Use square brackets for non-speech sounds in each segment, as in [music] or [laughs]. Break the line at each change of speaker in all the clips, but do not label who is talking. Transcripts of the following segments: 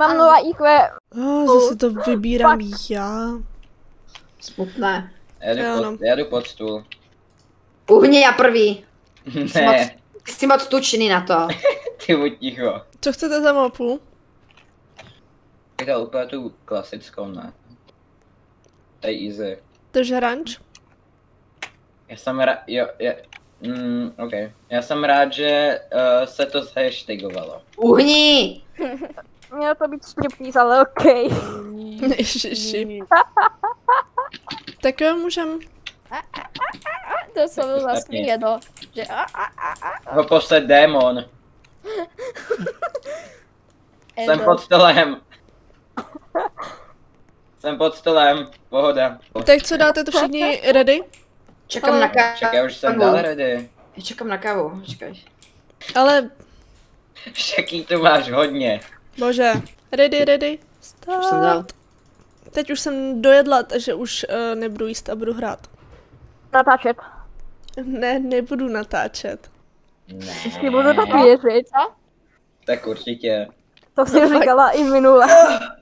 Mám 0 IQ.
Oh, zase to vybírám já.
Smutné.
Já jdu,
Jo,
pod,
no.
já jdu pod stůl.
Uhni já prvý. [laughs] Jsi moc,
Ne,
jsi moc tučný na to. [laughs]
ty buď ticho.
Co chcete za mapu?
Je to úplně tu klasickou, ne? To je easy.
Takže ranč?
Já jsem rád, jo, je, mm, ok. Já jsem rád, že uh, se to zhashtagovalo.
Uhni! [laughs]
Mělo to být striptease, ale okej. [laughs]
Ježiši. [laughs] Tak jo, můžem.
To se mi vlastně jedno. Že a, a, a, a,
Ho démon. [laughs] Jsem pod stolem. Jsem pod stolem. Pohoda.
Tak co dáte to všichni ready?
Čekám
Ale-
na kávu.
Čekaj, já už jsem dal ready.
Já čekám na kávu, čekaj.
Ale,
Však jí tu máš hodně.
Bože. Ready, ready.
Už jsem dal.
Start. Teď už jsem dojedla, takže už uh, nebudu jíst a budu hrát.
Natáčet.
Ne, nebudu natáčet.
Ti budu tak
Ne,
věřit.
tak určitě.
To si říkala i minule. [laughs]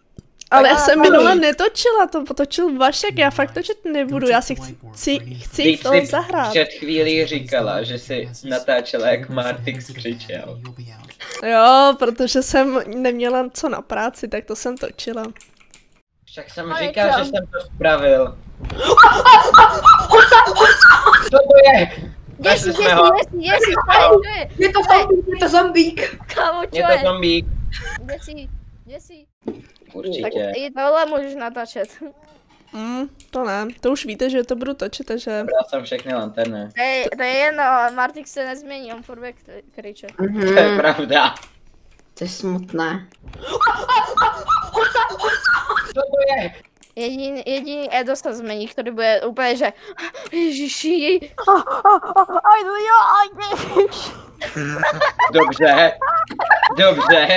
Ale já jsem minule netočila, to potočil Vašek, já fakt točit nebudu, já si chci, chci, chci to zahrát.
před chvílí říkala, že si natáčela, jak Martix křičel.
Jo, protože jsem neměla co na práci, tak to jsem točila.
Však jsem
Ale
říkal, že jsem to spravil. [gasps] Co to je? Ho.
děsi, děsi, to je,
Je to zombík, je to zombík.
kámo, čo
Je to
je?
zombík.
Děsi, děsi. Tak
Určitě.
i tohle můžeš natáčet.
Mm, to ne, to už víte, že to budu točit, takže...
Bral jsem všechny lanterny.
To je, to je jedno, Martix se nezmění, on furt bude kri- kričet.
To je
Mhm,
pravda.
to je smutné.
Co to je?
Jediný, jediný Edo se změní, který bude úplně, že Ježiši,
no.
Dobře. Dobře.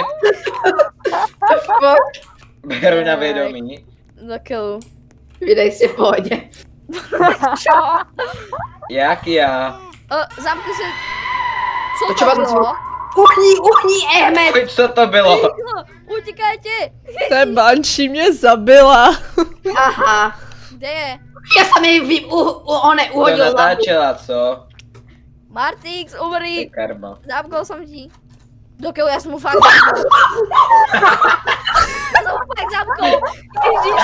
Beru na vědomí.
do killu.
Vydej si v pohodě.
Čo? [laughs]
Jak já?
O, zamkni se. Co
To
to, bylo?
uhni, Ehmed.
Pojď, co to bylo?
Utíkajte!
Ta Banshee mě zabila. [laughs]
Aha.
Kde je?
Já jsem ji vy, u, u, one
To
uhodil lampu.
natáčela, co?
Martix, umri!
karma.
Zamknul jsem ti. Do killu, já jsem mu fakt [laughs] fakt zamknul. Ježiš,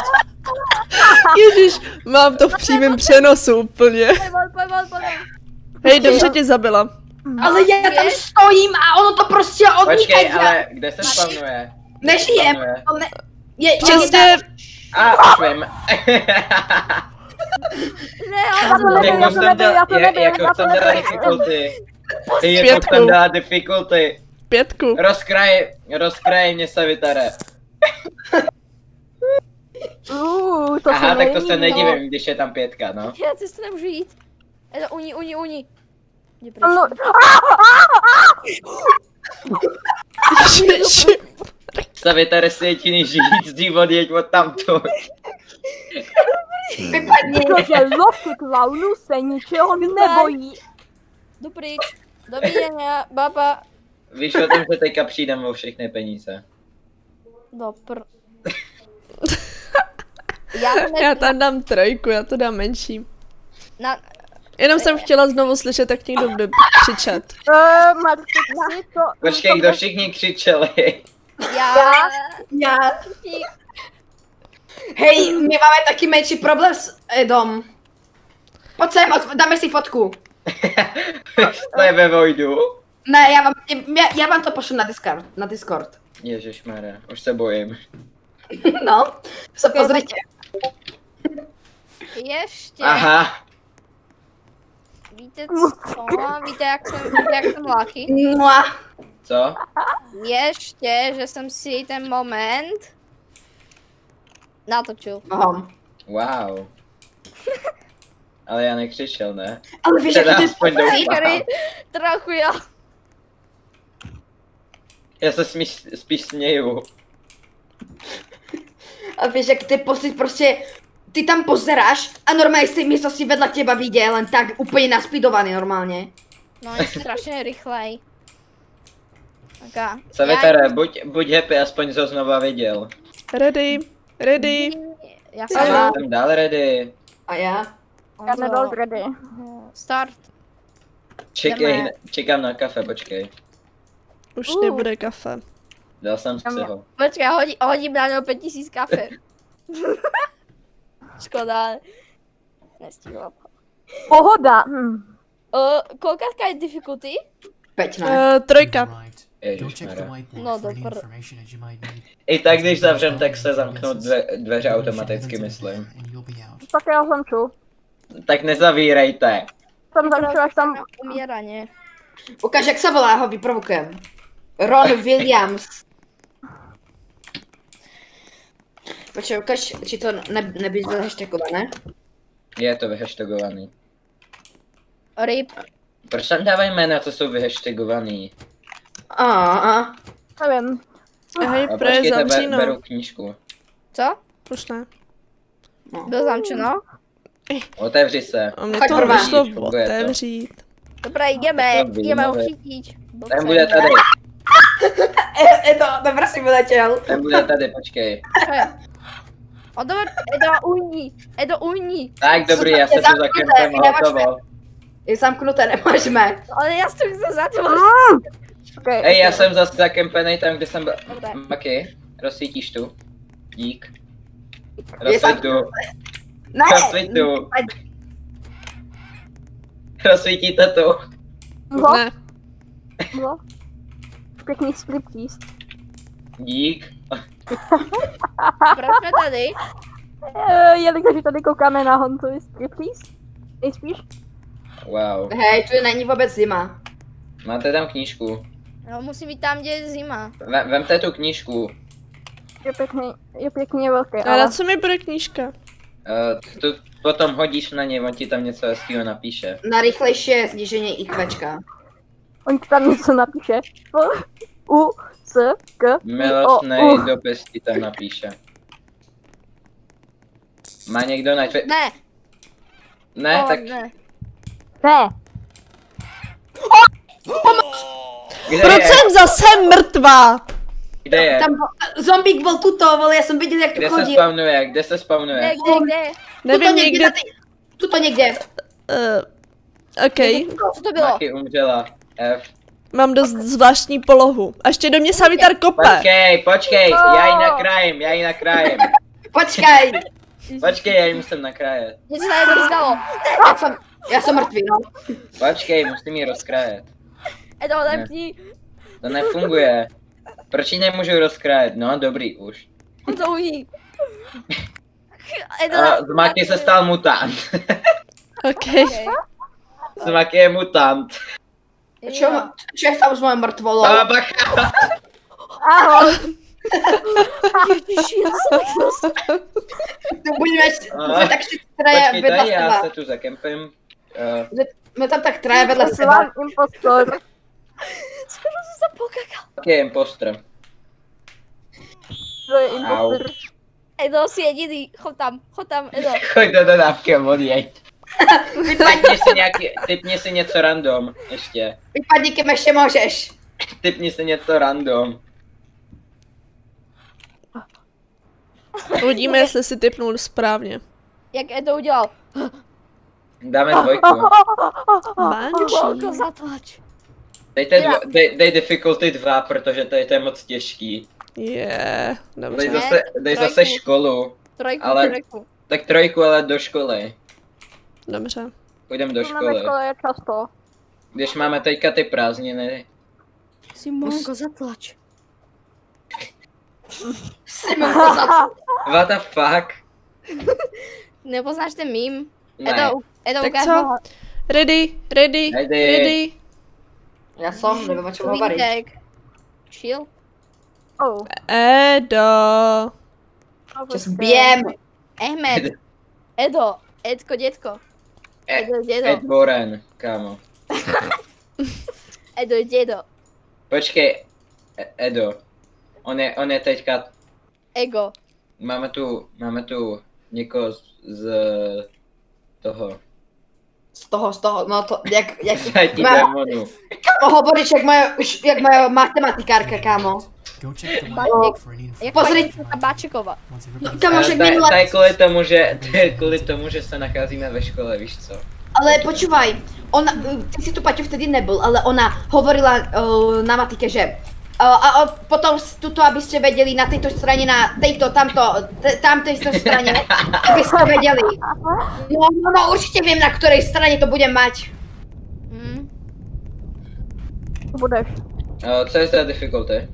Ježíš, mám to v přímém přenosu úplně. Hej, dobře tě zabila.
Ale já tam stojím a ono to prostě
Počkej,
odmítá.
ale kde se spavnuje?
Nežijem.
Spavnuje.
On ne... Je, je,
Přesně,
A, už vím. [laughs]
Ne, já
to nebyl,
jako
já to
jsem
nebyl, já to
je-
nebyl,
jako
já to nebyl.
Ty, jako
Pětku.
jsem dala difficulty.
pětku.
Rozkraj, rozkraj mě se vytare.
Uuu, to
Aha,
se
tak to se
nelíbí.
nedivím, když je tam pětka, no.
Já si nemůžu jít. Edo, uni, uni, uni. Jdi pryč.
No,
Ježiši.
Se vytare si jediný žít, odjeď od tamto.
vypadni.
protože lovky klaunů se ničeho nebojí.
Jdu pryč. Do vidění, baba.
Víš o tom, že teďka přijdeme o všechny peníze.
Do pr... [laughs] Já, ne,
Já tam dám trojku, já to dám menší.
na,
Jenom jsem chtěla znovu slyšet, jak někdo bude křičet. [laughs]
Eh, to...
Počkej, kdo všichni křičeli.
já,
Já. [laughs] Hej, my máme taky menší problém s Edom. Pojď sem, dáme si fotku.
to je ve Vojdu.
Ne, já vám, já, já vám to pošlu na Discord. Na Discord.
Ježišmarja, už se bojím.
No, se pozrite.
ještě.
Aha,
Víte co? Víte, jak jsem, víte, jak jsem lucky?
Mua.
co?
Ještě, že jsem si ten moment natočil.
Aha.
Wow. Ale já nekřičel, ne?
Ale víš, jaký to je
trochu jo.
Já se smíš, spíš směju.
A víš, jak ty pocit prostě, ty tam pozeráš a normálně si místo si vedle těba viděl, len tak úplně naspidovaný normálně.
No je strašně rychlej. Taká.
Savitare, buď, buď happy, aspoň ho znova viděl.
Ready, ready.
Já jsem
Já jsem dál ready.
A já?
Já nebyl ready.
Start.
Čekej,
Jdeme.
čekám na kafe, počkej.
Už
Uh.
nebude kafe.
Dal jsem si ho.
Počkej, hodí, hodím na něho 5000 kafe. [laughs] Škoda, ale nestihla.
Pohoda. Hm.
Uh, kolikátka je difficulty?
Peť, ne?
Uh, trojka.
Ježišmarja.
No, dobr.
I tak, když zavřem, tak se zamknou dve, dveře automaticky, myslím.
Tak já zamču.
Tak nezavírejte.
Tam zamču, až tam...
Umíraně.
Ukaž, jak se volá, ho vyprovokujem. Ron Williams. Počkej, ukaž, či to ne, nebyl hashtagované.
Je to vyhashtagovaný.
Rip.
Proč tam dávají jména, co jsou vyhashtagovaný?
A, a.
Nevím.
Hej,
A
pro je zavříno.
beru knížku.
Co?
Už ne.
No.
Bylo zamčeno?
Otevři se.
A mě
Tak
to vyšlo otevřít.
Dobré, jdeme, jdeme ho chytit.
Ten bude tady, [laughs]
E, e, to, to prosím vyletěl.
ten bude tady, počkej.
O, dobro, Edo, ujni, Edo, ujni.
Tak dobrý, já se tu zakempem hotovo.
Je zamknuté, nemáš med.
Ale já si chci zatvořit.
Mm. Okay.
Hej, já jsem zase zakempený tam, kde jsem byl. Maky, rozsvítíš tu. Dík. Rozsvíť tu.
Ne,
Rozsvíť tu. Rozsvítíte tu.
Ne.
Pěkný striptease.
Dík.
Proč jsme tady?
Eh, jelikož tady koukáme na Honzovi striptease. Nejspíš?
Wow.
hej, tu není vůbec zima.
Máte tam knížku.
No, musím být tam, kde je zima.
Ve- Vemte tu knížku.
Je pěkný, je pěkně velký,
A
ale...
na co mi bude knížka?
Uh, tu potom hodíš na něj, on ti tam něco hezkého napíše.
Na rychlejší snížení IQčka.
On ti tam něco napíše. U, S, K, I, O,
Milostný
U.
dopis ti tam napíše. Má někdo na tve...
Ne,
Ne,
o,
tak
ne.
Ne.
kde
Proč
je?
jsem zase mrtvá?
Kde je?
Tam zombík byl tuto, vole, já jsem viděl, jak tu
Kde se
chodil.
spawnuje? Kde se
Kde,
spawnuje?
kde, kde?
Nevím,
tuto někde,
někde...
tuto někde.
Uh, OK,
Co to bylo?
Maky umřela. F.
mám dost zvláštní polohu. A ještě do mě Savitar kope.
Počkej, počkej, já ji nakrájím, já ji nakrájím. [laughs]
Počkej,
Počkej, já ji musím nakrájet.
Něco se tady stalo.
já jsem, já jsem mrtvý, no.
Počkej, musím ji rozkrájet.
Edo, lepni.
To nefunguje. Proč ji nemůžu rozkrájet? No, dobrý už.
On to. Edo,
A z Maky se stal mutant.
OK. [laughs]
Z Maky je mutant.
Čo, čo je tam s mojou mrtvolou? [laughs]
A bacha,
Ahoj.
Ježiši, já jsem prostě-
Tu budeme, budeme tak si traje
počkej,
vedle
tady já se tu zakempím. Uh,
Jsme tam tak traje vedle sebe.
Posílám impostor.
Skoro jsem se pokakal.
ok, impostor.
To je impostor.
Edo, jsi jediný. Chod tam, chod tam, Edo.
Choď do dodávky a odjeď. Typni si nějaký, typni si něco random, ještě.
Vypadni, kým ještě můžeš.
Typni si něco random.
Uvidíme, jestli si typnul správně.
Jak Edo udělal?
Dáme dvojku.
Banshee.
Zatlač.
Dejte dvo, dej, dej difficulty 2, protože to je, to je moc těžký.
Je,
Dej
dobře.
zase, dej
trojku.
zase školu.
Trojku,
Ale-
trojku.
Tak trojku, ale do školy.
Dobře.
Půjdeme do školy.
škole je často.
Když máme teďka ty prázdniny.
Simonko, zatlač. [laughs]
Simonko, za-
What the fuck?
Nepoznáš ten mím?
Ne.
Edo, Edo,
Tak
ukáž
co?
ho.
Ready, ready,
Ready.
ready.
Já jsem, nevím, o čem.
Chill.
Oh.
Edo.
Že zběm.
Ahmed. Edo. Edko, dětko. Edo, dědo.
Ed Boren, kámo.
Edo, dědo.
Počkej, E- Edo. On je, on je teďka,
Ego.
máme tu, máme tu někoho z, z toho.
Z toho, z toho, no to, jak, jak, [laughs]
Zajti
má,
démonu.
kámo, hovoríš, jak moje, jak moje matematikárka, kámo.
Go check the for any
Báčekova.
však
to je-
minule,
To je kvůli tomu, že, to je kvůli tomu, že se nacházíme ve škole, víš co?
ale počúvaj, ona, ty si tu Paťo vtedy nebyl, ale ona hovorila uh, na matike, že uh, a o, potom tuto, aby ste vedeli na tejto strane, na tejto, tamto, tamtejto strane, aby ste vedeli. No, no, no, určite viem, na ktorej strane to budem mať.
Hm,
Budeš.
Eh, Co je za difficulty?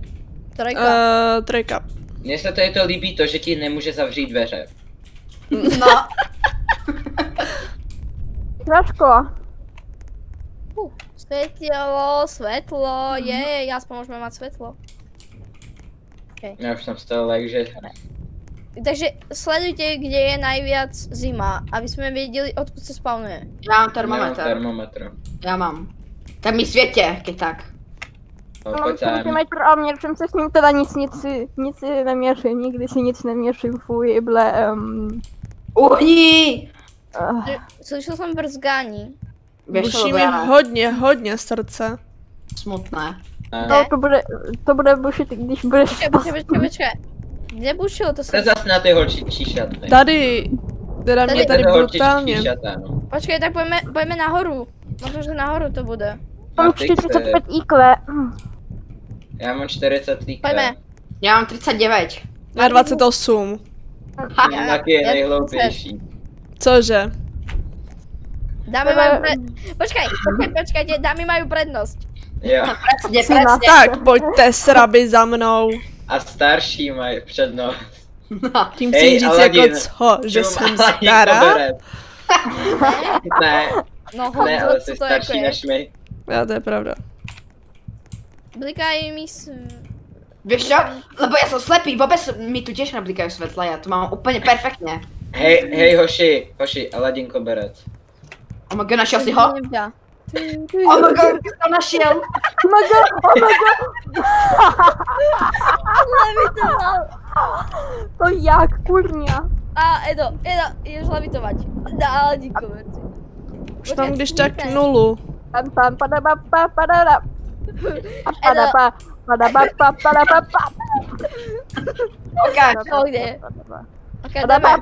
Trojka.
Uh, trojka.
Mně se to je to líbí, to, že ti nemůže zavřít dveře.
No. [laughs]
Pračko.
Uh, světlo, světlo, mm. já aspoň můžeme mít světlo. Okay.
Já už jsem stal takže...
Takže sledujte, kde je nejvíc zima, aby jsme věděli, odkud se spawnuje.
Já mám termometr.
Já mám termometr.
Já mám. Tam mi světě, když tak.
No, sem.
centimetr a měřím se s ním teda nic, nic, si- nic si neměřím, nikdy si nic neměřím, fuj, ble, um,
Uhni!
uh,
Slyšel som brzgání.
Buší mi hodně, hodně srdce.
smutné.
Ne.
no to bude, to bude bušit, když budeš
Počkaj, počkaj, počkaj, počkaj. Kde bušilo to
Jste
sa...
zas na ty holčičí šaty.
Tady, teda mě
Tady-
tady
Jste holčičí
brutálně.
šata, no.
Počkej, tak pojďme, pojďme nahoru. Možná, že nahoru to bude.
Mám
Máš
45 IQ.
Já mám 40 líka.
Pojďme.
Ja mám 39.
Já 28.
Ha,
Já-
Taky je
já-
nejhloupější.
Cože?
Dámy
Pojďme-
majú pre... Počkaj, počkaj, počkajte, dámy majú prednosť.
Jo.
presne,
Syna.
presne.
Tak, pojďte sraby za mnou.
A starší mají přednost.
No.
Tím chci říct
Aladin,
jako co, že jsem
Aladin
stará?
Ne,
No
ne, ale
co
jsi
to jako
starší
je?
než my.
Já, to je pravda.
Blikají mi s...
Vieš čo? Lebo ja som slepý, vôbec mi tu tiež neblikajú svetla, ja to mám úplne perfektne.
Hej, hej hoši, hoši, Aladin koberec.
Oh my god, našiel si ho? Oh my god, ty to našiel.
Oh my god, oh my god,
Levitoval.
to jak, kurňa.
A Edo, Edo, ideš levitovať. Dál díkové.
Už tam když tak nulu.
Pam pam padaba pa padada. Padaba, padaba, padaba, Ukáž.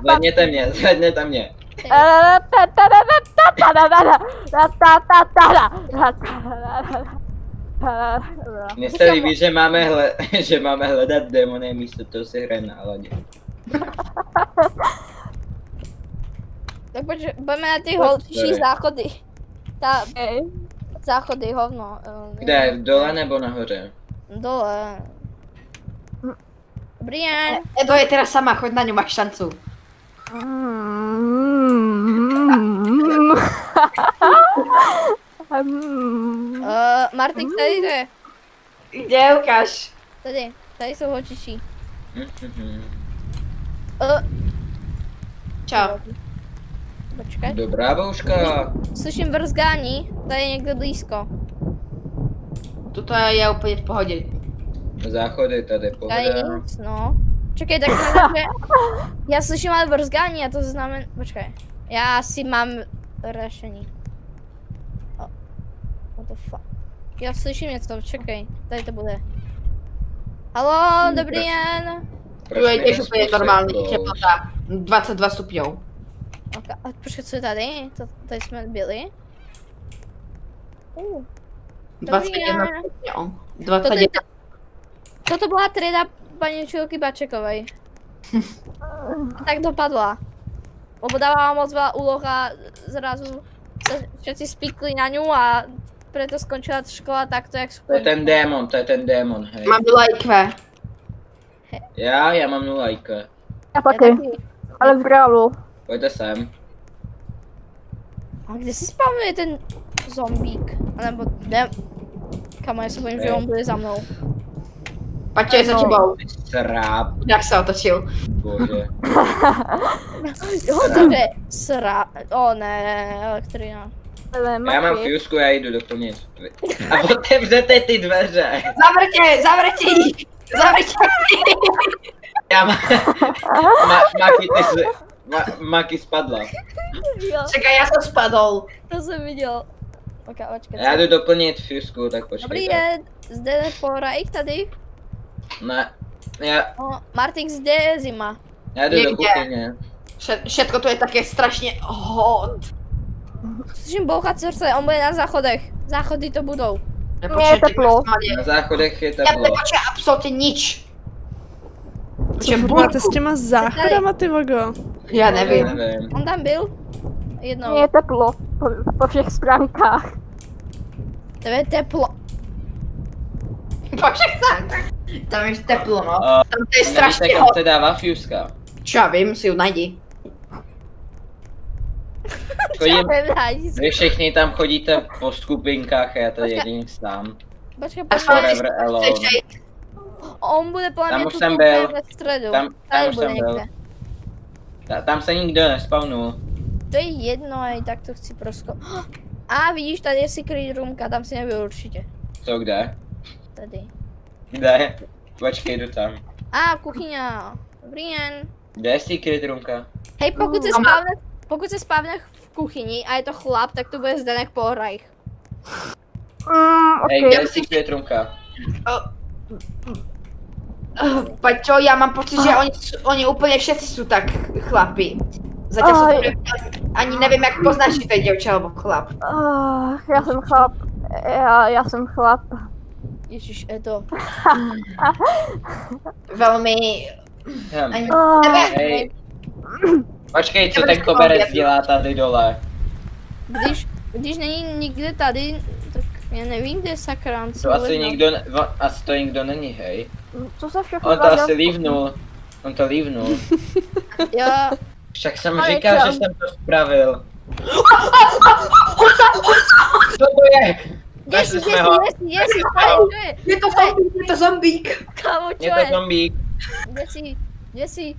Zvedněte mě, zvedněte mě. Mně se líbí, že máme, hle, že máme hledat démony, místo toho si hraje na hladě.
tak budeme na ty
holší
záchody. Ta...
Okay
záchody, hovno. eh,
Kde, dole nebo nahoře?
Dole. Dobrý den.
Edo je teraz sama, choď na ňu, máš šancu.
Uh, Martik, tady to je.
Kde, ukáž?
Tady, tady jsou holčičí.
Mhm.
Uh,
Čau.
počkej.
Dobrá bouška.
Slyším vrzgání, tady je někde blízko.
Tuto je úplně v pohodě.
Záchody tady,
Tady
pohoda.
nic, no. Čekej, tak nevím, že... Já slyším ale vrzgání a to znamená... Počkej. Já asi mám řešení. Oh. What the fuck. Já slyším něco, čekej. Tady to bude. Halo, dobrý den.
Tu je tiež úplne normálny
Proč
teplota. 22 stupňov.
Okay. A počkej, co je tady? To, tady jsme byli. Uh. Dobrý
21
den.
stupňov.
Toto,
21.
je ta- toto byla trieda paní Čilky Bačekovej. [laughs] tak dopadla. Lebo dávala moc veľa úloh a zrazu sa všetci spikli na ňu a preto skončila škola takto, jak
To je ten
skončila.
démon, to je ten démon, hej.
Mám byla IQ.
Já, já mám nula IQ.
Já
Ja
taky,
taky.
ale v reálu.
Pojďte sem.
A kde se spavnuje ten zombík? A nebo ne... Kamo, já se bojím, že on bude za mnou.
Paťo je za
No.
tebou.
Sráp,
Jak se otočil.
bože.
Jo, to je sra... O ne, elektrina.
Já mám
Mati,
fusku, já jdu doplnit. A otevřete ty dveře.
Zavrtě, zavrtě jí. Zavrtě
Já mám... Ma, Maki, ty jsi... Ma, Maki spadla.
Jo,
Čekaj, já jsem spadl.
to jsem viděl. Ok, počkej.
Já jdu doplnit fusku, tak počkejte.
Dobrý den, zde Porajk tady.
Ne, já,
No, Martix, zde je zima.
já jdu do
Někde.
kuchyně.
Vše- Všetko to je také strašně hot.
Slyším bouchat srdce, on bude na záchodech. Záchody to budou.
Nebo
je teplo.
Na záchodech je
Já
teplo.
nepočuji absolutně nič.
Co máte s těma záchodama, ty vogo?
Já nevím.
Nevím.
On tam byl? Jednou.
Mně je teplo po, po všech stránkách.
Tebe je teplo.
Počkej, tam, tam je teplo, no.
Uh,
Tam to je strašně
Nevíte, kam se dává fuska?
Čo já vím, si ju najdi.
Chodím, vy všichni tam chodíte po skupinkách a já tady jediný sám.
Počkej, počkej. On bude podle
Tam
mě
už
tu
jsem
úplně
byl.
ve středu.
Tam- tam
Tady
už
bude
jsem byl. Ta, tam se nikdo nespavnul.
To je jedno, i tak to chci prosko. [gasps] A vidíš, tady je secret roomka, tam si nebyl určitě.
Co kde?
Tady.
Kde? Počkej, jdu tam.
A, kuchyňa. Dobrý den.
Kde je secret roomka?
Hej, pokud se
Mama.
spávne, pokud se spávne v kuchyni a je to chlap, tak to bude Zdenek Polreich.
Mm,
Hej,
ok.
kde je secret roomka?
Uh, Paťo, já mám pocit, že oni, oni úplně všetci jsou tak chlapi. Zatím
Aj.
jsem ani nevím, jak poznáš, či to je děvče alebo chlap.
Uh, já jsem chlap. Já, já jsem chlap.
Ježiš, Edo. [laughs]
Velmi...
Hm.
Ani...
Uh,
Tebe,
Hej. Počkej, co ten koberec dělá tady dole?
Když, když není nikde tady, tak já nevím, kde je se
To asi
uvedl.
nikdo, ne- va- asi to nikdo není, hej.
co se všechno
On to asi lívnul. On to lívnul. [laughs]
Já,
Však jsem
Ale
říkal,
co?
že jsem to spravil. Co to je?
Jesi, jesi, jesi, jesi, to je,
je to zombík, je to zombík.
kámo, čo
Je to
je?
zombík.
Kde jsi, kde jsi,